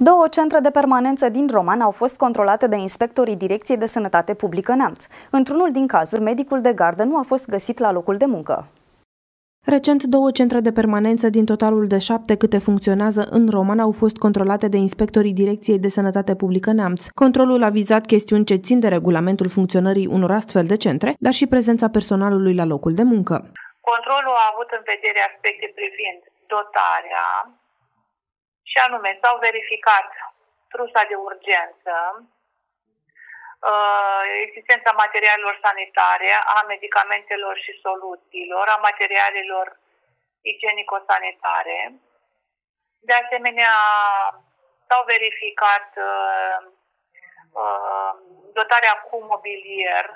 Două centre de permanență din Roman au fost controlate de inspectorii Direcției de Sănătate Publică Neamț. Într-unul din cazuri, medicul de gardă nu a fost găsit la locul de muncă. Recent, două centre de permanență din totalul de șapte câte funcționează în Roman au fost controlate de inspectorii Direcției de Sănătate Publică Neamț. Controlul a vizat chestiuni ce țin de regulamentul funcționării unor astfel de centre, dar și prezența personalului la locul de muncă. Controlul a avut în vedere aspecte privind dotarea, și anume s-au verificat trusa de urgență, uh, existența materialelor sanitare, a medicamentelor și soluțiilor, a materialelor igienico-sanitare. De asemenea, s-au verificat uh, uh, dotarea cu mobilier,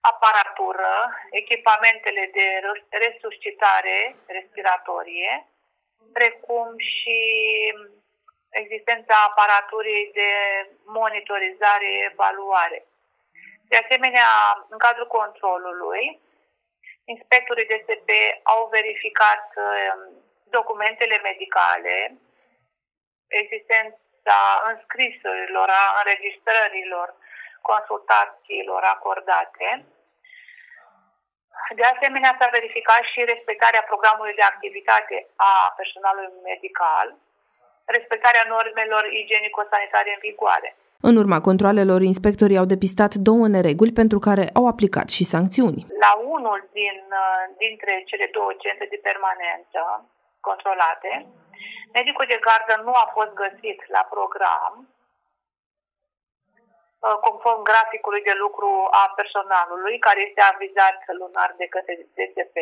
aparatură, echipamentele de resuscitare respiratorie, precum și existența aparaturii de monitorizare, evaluare. De asemenea, în cadrul controlului, inspectorii DSP au verificat um, documentele medicale, existența înscrisurilor, a înregistrărilor, consultațiilor acordate, de asemenea, s-a verificat și respectarea programului de activitate a personalului medical, respectarea normelor igienico-sanitare în vigoare. În urma controalelor, inspectorii au depistat două nereguli pentru care au aplicat și sancțiuni. La unul din, uh, dintre cele două centre de permanență controlate, medicul de gardă nu a fost găsit la program Uh, conform graficului de lucru a personalului, care este avizat lunar de către DSP.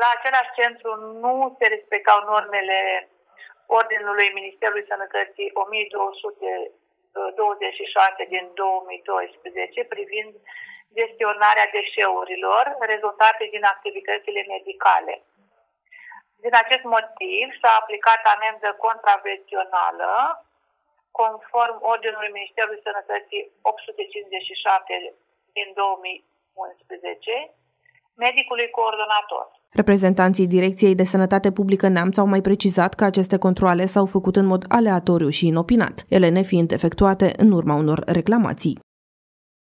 La același centru nu se respectau normele Ordinului Ministerului Sănătății 1226 din 2012 privind gestionarea deșeurilor rezultate din activitățile medicale. Din acest motiv s-a aplicat amendă contravențională conform Ordinului Ministerului Sănătății 857 din 2011, medicului coordonator. Reprezentanții Direcției de Sănătate Publică Neamț au mai precizat că aceste controle s-au făcut în mod aleatoriu și inopinat, ele nefiind efectuate în urma unor reclamații.